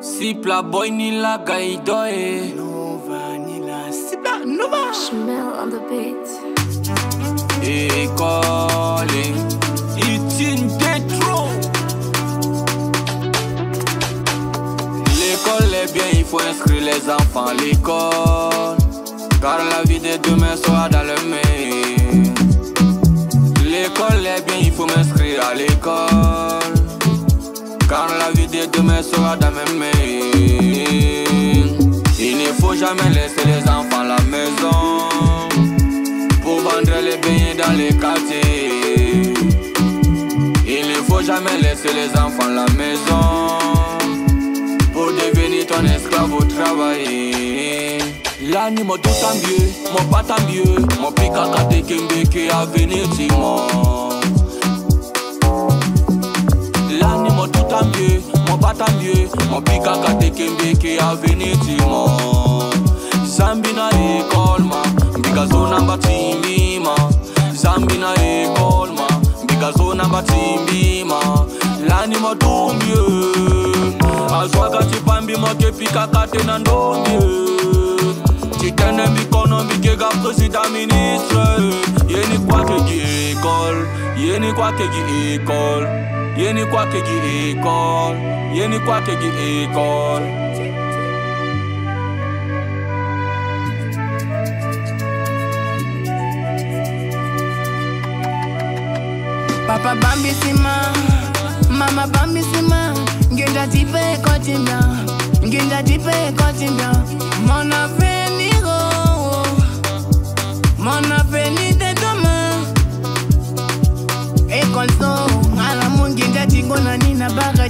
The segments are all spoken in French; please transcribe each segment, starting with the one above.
Sipla boy ni la gaidoe Nova ni la Sipla Nova. Schmel on the beat. École. Itine Détro L'école est bien, il faut inscrire les enfants à l'école. Car la vie de demain la vie de demain sera dans mes mains. Il ne faut jamais laisser les enfants à la maison Pour vendre les beignets dans les quartiers. Il ne faut jamais laisser les enfants à la maison Pour devenir ton esclave au travail. L'animo tout en mieux, mon pas tant mieux Mon pica kate kembe qui a venir Timon L'animo tout en mieux, mon pas tant mieux Mon pica kate kembe qui a venir Timon Zambi na école ma, mbiga zona mbatimbi ma. Zambi na école ma, mbiga zona mbatimbi ma. L'animo tout mieux. Azwaga chipambi moke pika kate na ndombi Chitene mikono mikega président ministre. Yeni kwake gi école Yeni kwake gi école Yeni kwake gi école Yeni kwake gi école Papa bambi sima Mama bambi sima Ngenja tipe kotimbia Ngenja tipe kotimbia Mon avenir oh, oh. Mon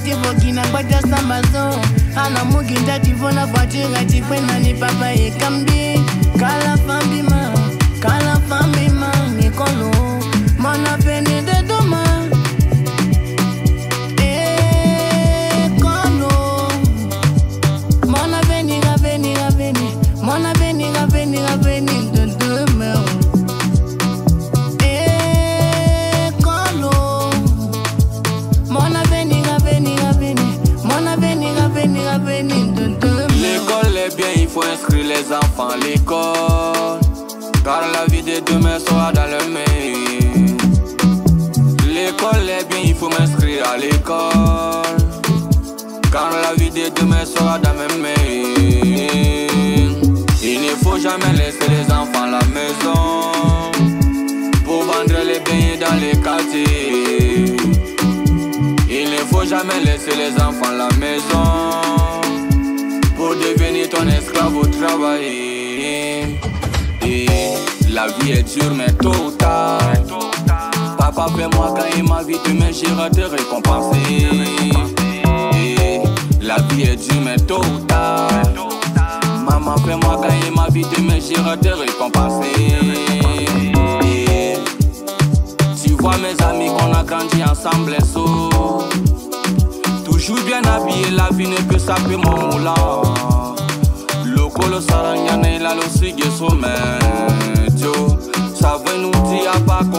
tivogina kwata sambazo ana muginda tivona kwatira tikwena ni papa yekambi kala fambima faut inscrire les enfants à l'école. Car la vie de demain sera dans le mail L'école est bien, il faut m'inscrire à l'école. Car la vie de demain sera dans mes mains Il ne faut jamais laisser les enfants à la maison. Pour vendre les beignets dans les quartiers. Il ne faut jamais laisser les enfants à la maison devenir ton esclave au travail. Et la vie est dure, mais ou tard. Papa, fais-moi gagner ma vie, demain j'irai te récompenser. La vie est dure, mais tôt ou tard. Maman, fais-moi gagner ma vie, demain j'irai te récompenser. Tu vois mes amis qu'on a grandi ensemble, so. Toujours bien habillé, la vie ne peut s'appeler mon moulin. acolo s-a rănea la sigue sometiu. Să vă nu ți apaco